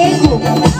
Pedro.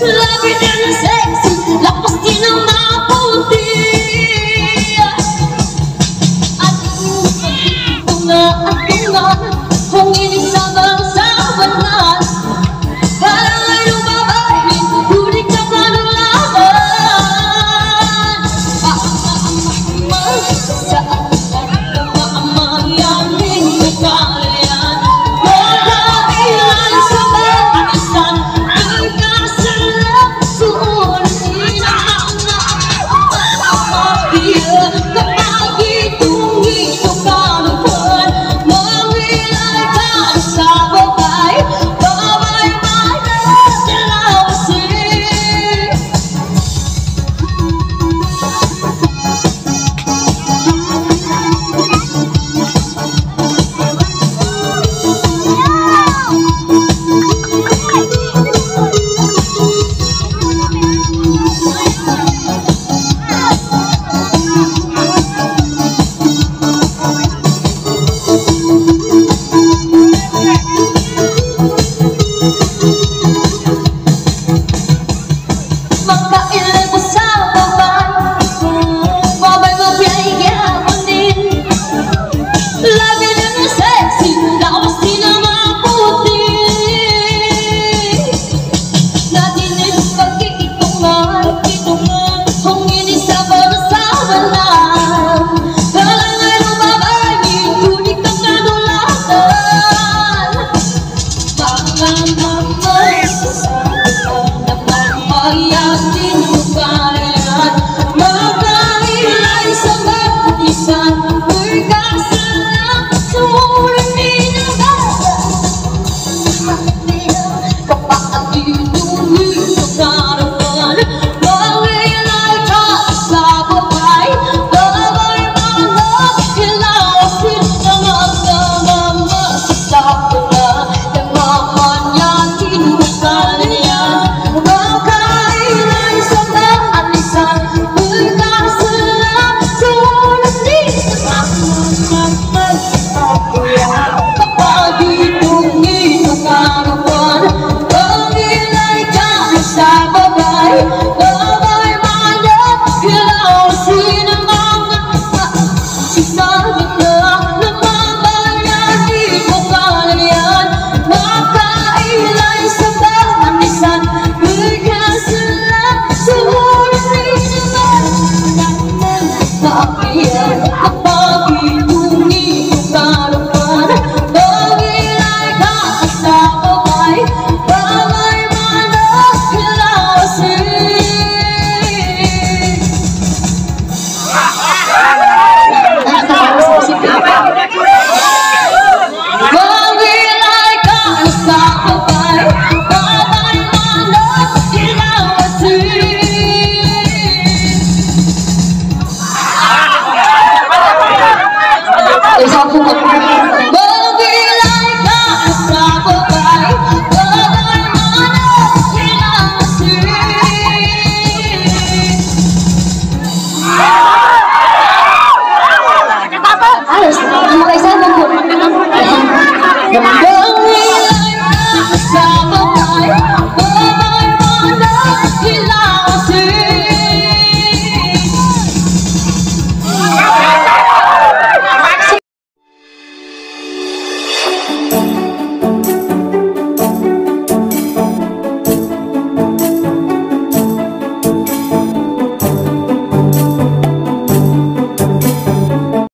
Labi din I asked you.